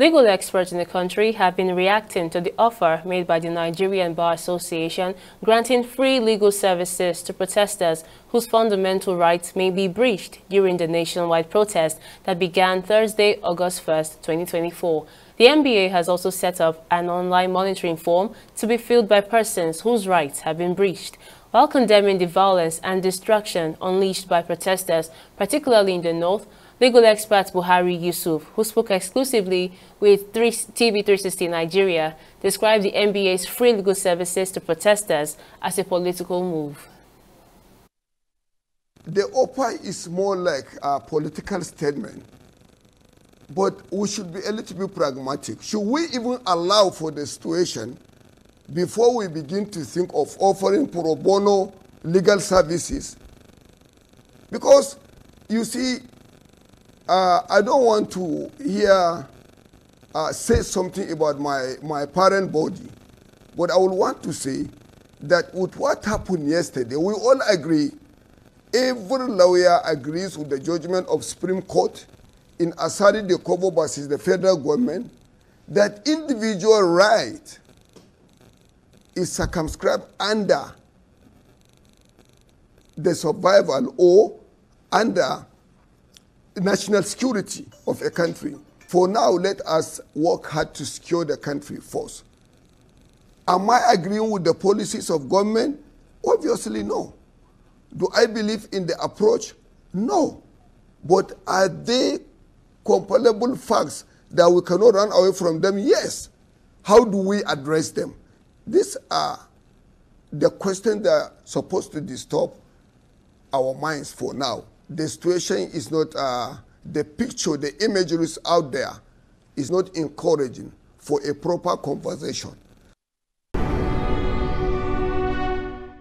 Legal experts in the country have been reacting to the offer made by the Nigerian Bar Association granting free legal services to protesters whose fundamental rights may be breached during the nationwide protest that began Thursday, August 1, 2024. The NBA has also set up an online monitoring form to be filled by persons whose rights have been breached. While condemning the violence and destruction unleashed by protesters, particularly in the north, Legal expert Buhari Yusuf, who spoke exclusively with TV360 Nigeria, described the NBA's free legal services to protesters as a political move. The offer is more like a political statement, but we should be a little bit pragmatic. Should we even allow for the situation before we begin to think of offering pro bono legal services? Because you see, uh, I don't want to hear uh, say something about my, my parent body, but I would want to say that with what happened yesterday, we all agree, every lawyer agrees with the judgment of Supreme Court in Asari Dokubo versus the federal government that individual right is circumscribed under the survival or under national security of a country. For now, let us work hard to secure the country first. Am I agreeing with the policies of government? Obviously, no. Do I believe in the approach? No. But are they comparable facts that we cannot run away from them? Yes. How do we address them? These are the questions that are supposed to disturb our minds for now the situation is not, uh, the picture, the imagery is out there is not encouraging for a proper conversation.